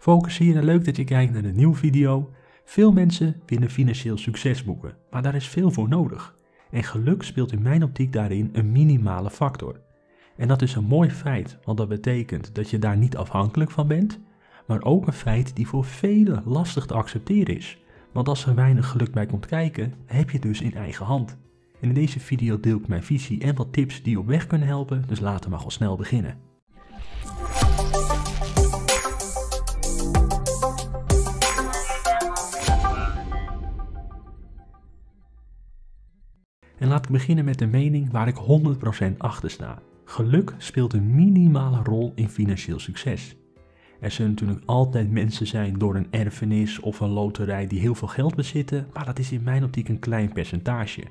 Focus hier en leuk dat je kijkt naar een nieuwe video. Veel mensen willen financieel succes boeken, maar daar is veel voor nodig. En geluk speelt in mijn optiek daarin een minimale factor. En dat is een mooi feit, want dat betekent dat je daar niet afhankelijk van bent, maar ook een feit die voor velen lastig te accepteren is. Want als er weinig geluk bij komt kijken, heb je dus in eigen hand. En in deze video deel ik mijn visie en wat tips die je op weg kunnen helpen, dus laten we maar al snel beginnen. En laat ik beginnen met de mening waar ik 100% achter sta. Geluk speelt een minimale rol in financieel succes. Er zullen natuurlijk altijd mensen zijn door een erfenis of een loterij die heel veel geld bezitten, maar dat is in mijn optiek een klein percentage.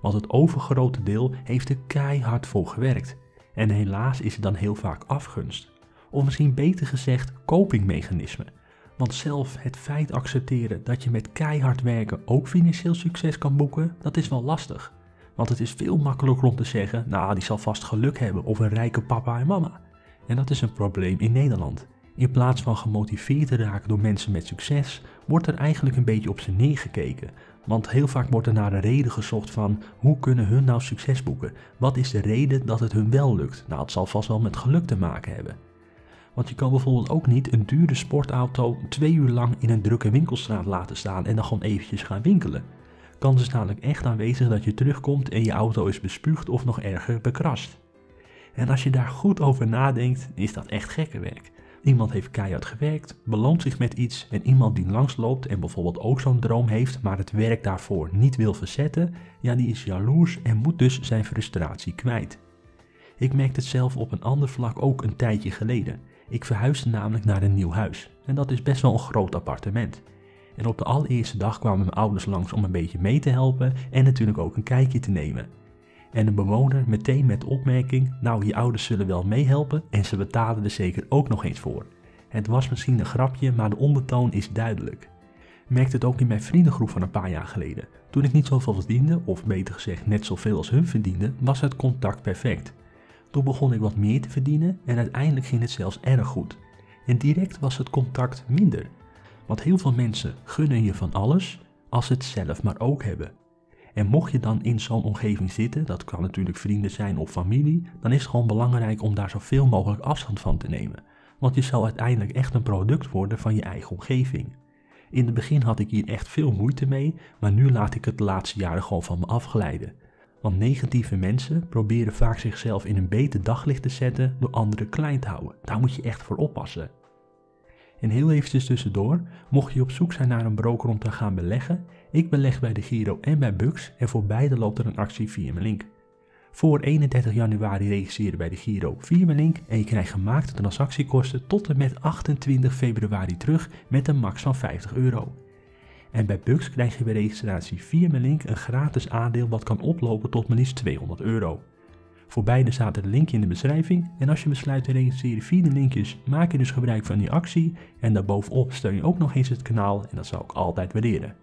Want het overgrote deel heeft er keihard voor gewerkt. En helaas is het dan heel vaak afgunst. Of misschien beter gezegd copingmechanisme. Want zelf het feit accepteren dat je met keihard werken ook financieel succes kan boeken, dat is wel lastig. Want het is veel makkelijker om te zeggen, nou die zal vast geluk hebben of een rijke papa en mama. En dat is een probleem in Nederland. In plaats van gemotiveerd te raken door mensen met succes, wordt er eigenlijk een beetje op ze neergekeken. Want heel vaak wordt er naar een reden gezocht van hoe kunnen hun nou succes boeken? Wat is de reden dat het hun wel lukt? Nou, het zal vast wel met geluk te maken hebben. Want je kan bijvoorbeeld ook niet een dure sportauto twee uur lang in een drukke winkelstraat laten staan en dan gewoon eventjes gaan winkelen. Kans is namelijk echt aanwezig dat je terugkomt en je auto is bespuugd of nog erger bekrast. En als je daar goed over nadenkt, is dat echt gekke werk. Iemand heeft keihard gewerkt, beloont zich met iets en iemand die langsloopt en bijvoorbeeld ook zo'n droom heeft, maar het werk daarvoor niet wil verzetten, ja die is jaloers en moet dus zijn frustratie kwijt. Ik merkte het zelf op een ander vlak ook een tijdje geleden. Ik verhuisde namelijk naar een nieuw huis en dat is best wel een groot appartement. En op de allereerste dag kwamen mijn ouders langs om een beetje mee te helpen en natuurlijk ook een kijkje te nemen. En een bewoner meteen met de opmerking, nou je ouders zullen wel meehelpen en ze betalen er zeker ook nog eens voor. Het was misschien een grapje, maar de ondertoon is duidelijk. Merkte het ook in mijn vriendengroep van een paar jaar geleden. Toen ik niet zoveel verdiende, of beter gezegd net zoveel als hun verdiende, was het contact perfect. Toen begon ik wat meer te verdienen en uiteindelijk ging het zelfs erg goed. En direct was het contact minder. Want heel veel mensen gunnen je van alles als ze het zelf maar ook hebben. En mocht je dan in zo'n omgeving zitten, dat kan natuurlijk vrienden zijn of familie, dan is het gewoon belangrijk om daar zoveel mogelijk afstand van te nemen. Want je zal uiteindelijk echt een product worden van je eigen omgeving. In het begin had ik hier echt veel moeite mee, maar nu laat ik het de laatste jaren gewoon van me afglijden. Want negatieve mensen proberen vaak zichzelf in een beter daglicht te zetten door anderen klein te houden. Daar moet je echt voor oppassen. En heel eventjes tussendoor, mocht je op zoek zijn naar een broker om te gaan beleggen, ik beleg bij de Giro en bij Bux en voor beide loopt er een actie via mijn link. Voor 31 januari registreren bij de Giro via mijn link en je krijgt gemaakte transactiekosten tot en met 28 februari terug met een max van 50 euro. En bij Bux krijg je bij registratie via mijn link een gratis aandeel wat kan oplopen tot maar liefst 200 euro. Voor beide staat een linkje in de beschrijving en als je besluit te registreren via de linkjes, maak je dus gebruik van die actie en daarbovenop steun je ook nog eens het kanaal en dat zou ik altijd waarderen.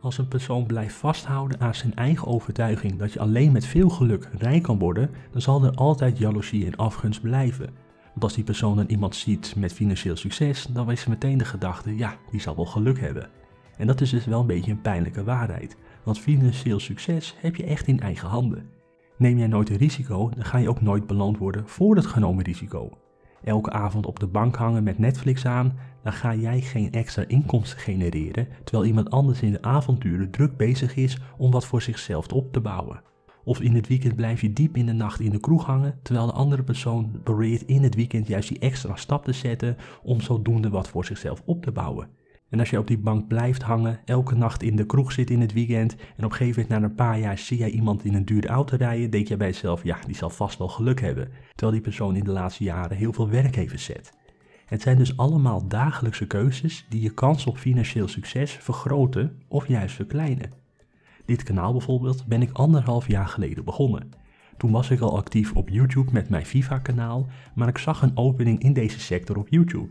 Als een persoon blijft vasthouden aan zijn eigen overtuiging dat je alleen met veel geluk rijk kan worden, dan zal er altijd jaloezie en afgunst blijven. Want als die persoon dan iemand ziet met financieel succes, dan is meteen de gedachte, ja, die zal wel geluk hebben. En dat is dus wel een beetje een pijnlijke waarheid, want financieel succes heb je echt in eigen handen. Neem jij nooit een risico, dan ga je ook nooit beloond worden voor het genomen risico. Elke avond op de bank hangen met Netflix aan, dan ga jij geen extra inkomsten genereren, terwijl iemand anders in de avonturen druk bezig is om wat voor zichzelf op te bouwen. Of in het weekend blijf je diep in de nacht in de kroeg hangen, terwijl de andere persoon probeert in het weekend juist die extra stap te zetten om zodoende wat voor zichzelf op te bouwen. En als je op die bank blijft hangen, elke nacht in de kroeg zit in het weekend en op een gegeven moment na een paar jaar zie jij iemand in een dure auto rijden, denk je bij jezelf, ja, die zal vast wel geluk hebben. Terwijl die persoon in de laatste jaren heel veel werk heeft verzet. Het zijn dus allemaal dagelijkse keuzes die je kans op financieel succes vergroten of juist verkleinen. Dit kanaal bijvoorbeeld ben ik anderhalf jaar geleden begonnen. Toen was ik al actief op YouTube met mijn FIFA kanaal, maar ik zag een opening in deze sector op YouTube.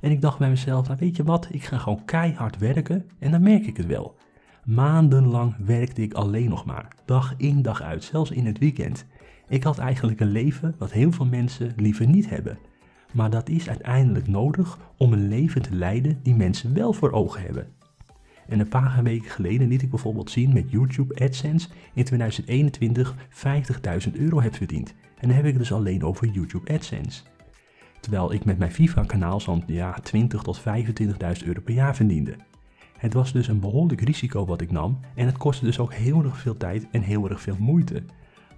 En ik dacht bij mezelf, nou weet je wat, ik ga gewoon keihard werken en dan merk ik het wel. Maandenlang werkte ik alleen nog maar, dag in dag uit, zelfs in het weekend. Ik had eigenlijk een leven wat heel veel mensen liever niet hebben. Maar dat is uiteindelijk nodig om een leven te leiden die mensen wel voor ogen hebben. En een paar weken geleden liet ik bijvoorbeeld zien met YouTube AdSense in 2021 50.000 euro heb verdiend. En dan heb ik het dus alleen over YouTube AdSense. Terwijl ik met mijn FIFA-kanaal zo'n ja, 20 tot 25.000 euro per jaar verdiende. Het was dus een behoorlijk risico wat ik nam en het kostte dus ook heel erg veel tijd en heel erg veel moeite.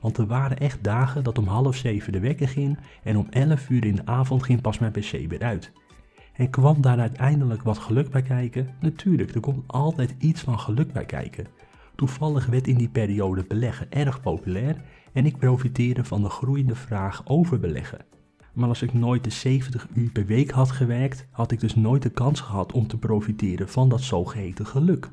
Want er waren echt dagen dat om half zeven de wekker ging en om 11 uur in de avond ging pas mijn pc weer uit. En kwam daar uiteindelijk wat geluk bij kijken? Natuurlijk, er komt altijd iets van geluk bij kijken. Toevallig werd in die periode beleggen erg populair en ik profiteerde van de groeiende vraag over beleggen. Maar als ik nooit de 70 uur per week had gewerkt, had ik dus nooit de kans gehad om te profiteren van dat zogeheten geluk.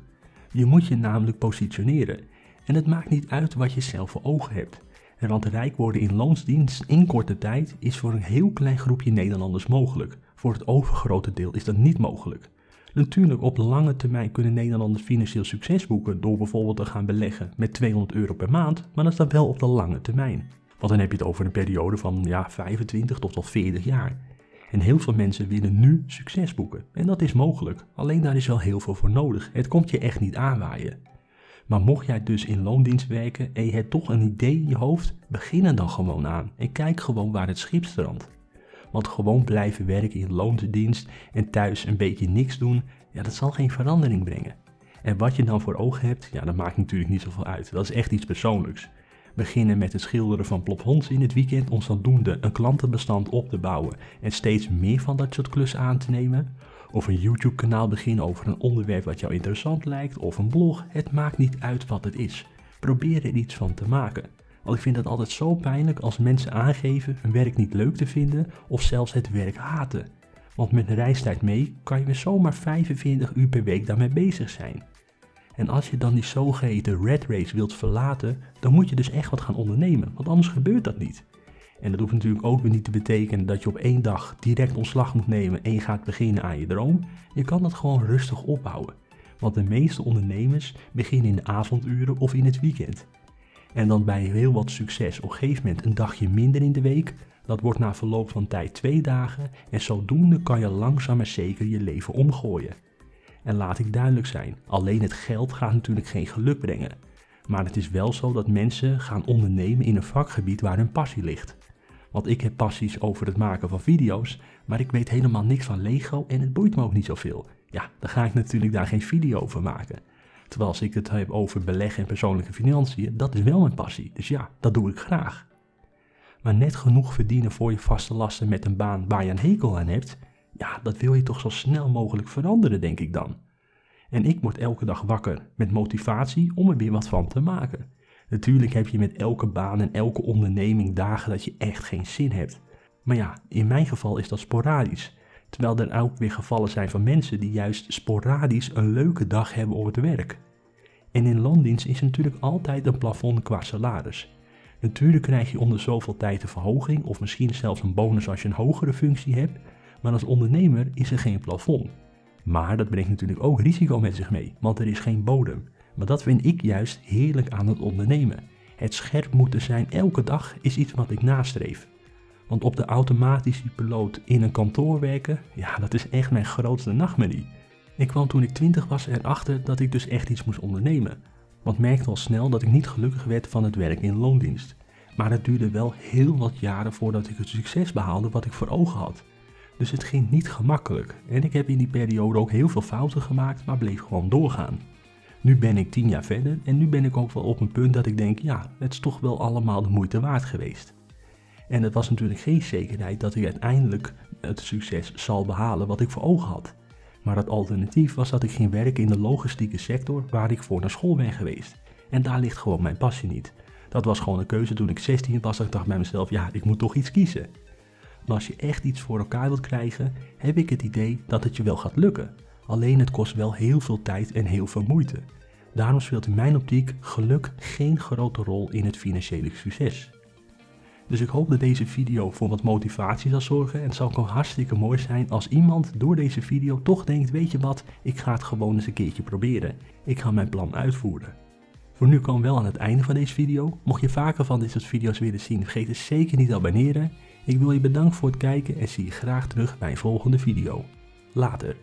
Je moet je namelijk positioneren. En het maakt niet uit wat je zelf voor ogen hebt. En want rijk worden in loonsdienst in korte tijd is voor een heel klein groepje Nederlanders mogelijk. Voor het overgrote deel is dat niet mogelijk. Natuurlijk, op lange termijn kunnen Nederlanders financieel succes boeken door bijvoorbeeld te gaan beleggen met 200 euro per maand, maar dat is dan wel op de lange termijn. Want dan heb je het over een periode van ja, 25 tot wel 40 jaar. En heel veel mensen willen nu succes boeken. En dat is mogelijk. Alleen daar is wel heel veel voor nodig. Het komt je echt niet aanwaaien. Maar mocht jij dus in loondienst werken en je hebt toch een idee in je hoofd, begin er dan gewoon aan. En kijk gewoon waar het schip strandt. Want gewoon blijven werken in loondienst en thuis een beetje niks doen, ja, dat zal geen verandering brengen. En wat je dan voor ogen hebt, ja, dat maakt natuurlijk niet zoveel uit. Dat is echt iets persoonlijks beginnen met het schilderen van plophonds in het weekend om zodoende een klantenbestand op te bouwen en steeds meer van dat soort klussen aan te nemen. Of een YouTube kanaal beginnen over een onderwerp wat jou interessant lijkt of een blog. Het maakt niet uit wat het is. Probeer er iets van te maken. Want ik vind het altijd zo pijnlijk als mensen aangeven hun werk niet leuk te vinden of zelfs het werk haten. Want met een reistijd mee kan je weer zomaar 45 uur per week daarmee bezig zijn. En als je dan die zogeheten red race wilt verlaten, dan moet je dus echt wat gaan ondernemen, want anders gebeurt dat niet. En dat hoeft natuurlijk ook weer niet te betekenen dat je op één dag direct ontslag moet nemen en je gaat beginnen aan je droom. Je kan dat gewoon rustig opbouwen. Want de meeste ondernemers beginnen in de avonduren of in het weekend. En dan bij heel wat succes op een gegeven moment een dagje minder in de week. Dat wordt na verloop van tijd twee dagen en zodoende kan je langzaam maar zeker je leven omgooien. En laat ik duidelijk zijn, alleen het geld gaat natuurlijk geen geluk brengen. Maar het is wel zo dat mensen gaan ondernemen in een vakgebied waar hun passie ligt. Want ik heb passies over het maken van video's, maar ik weet helemaal niks van Lego en het boeit me ook niet zoveel. Ja, dan ga ik natuurlijk daar geen video over maken. Terwijl als ik het heb over beleggen en persoonlijke financiën, dat is wel mijn passie. Dus ja, dat doe ik graag. Maar net genoeg verdienen voor je vaste lasten met een baan waar je een hekel aan hebt, ja, dat wil je toch zo snel mogelijk veranderen, denk ik dan. En ik word elke dag wakker met motivatie om er weer wat van te maken. Natuurlijk heb je met elke baan en elke onderneming dagen dat je echt geen zin hebt. Maar ja, in mijn geval is dat sporadisch. Terwijl er ook weer gevallen zijn van mensen die juist sporadisch een leuke dag hebben op het werk. En in loondienst is natuurlijk altijd een plafond qua salaris. Natuurlijk krijg je onder zoveel tijd een verhoging of misschien zelfs een bonus als je een hogere functie hebt, maar als ondernemer is er geen plafond. Maar dat brengt natuurlijk ook risico met zich mee, want er is geen bodem. Maar dat vind ik juist heerlijk aan het ondernemen. Het scherp moeten zijn elke dag is iets wat ik nastreef. Want op de automatische piloot in een kantoor werken, ja, dat is echt mijn grootste nachtmerrie. Ik kwam toen ik 20 was erachter dat ik dus echt iets moest ondernemen. Want merkte al snel dat ik niet gelukkig werd van het werk in loondienst. Maar het duurde wel heel wat jaren voordat ik het succes behaalde wat ik voor ogen had. Dus het ging niet gemakkelijk. En ik heb in die periode ook heel veel fouten gemaakt, maar bleef gewoon doorgaan. Nu ben ik tien jaar verder en nu ben ik ook wel op een punt dat ik denk, ja, het is toch wel allemaal de moeite waard geweest. En het was natuurlijk geen zekerheid dat ik uiteindelijk het succes zal behalen wat ik voor ogen had. Maar het alternatief was dat ik ging werken in de logistieke sector waar ik voor naar school ben geweest. En daar ligt gewoon mijn passie niet. Dat was gewoon een keuze toen ik 16 was. Dat ik dacht bij mezelf, ja, ik moet toch iets kiezen. Maar als je echt iets voor elkaar wilt krijgen, heb ik het idee dat het je wel gaat lukken. Alleen het kost wel heel veel tijd en heel veel moeite. Daarom speelt in mijn optiek geluk geen grote rol in het financiële succes. Dus ik hoop dat deze video voor wat motivatie zal zorgen en het zal ook hartstikke mooi zijn als iemand door deze video toch denkt, weet je wat, ik ga het gewoon eens een keertje proberen. Ik ga mijn plan uitvoeren. Voor nu komen we wel aan het einde van deze video. Mocht je vaker van dit soort video's willen zien, vergeet het zeker niet te abonneren Ik wil je bedanken voor het kijken en zie je graag terug bij een volgende video. Later.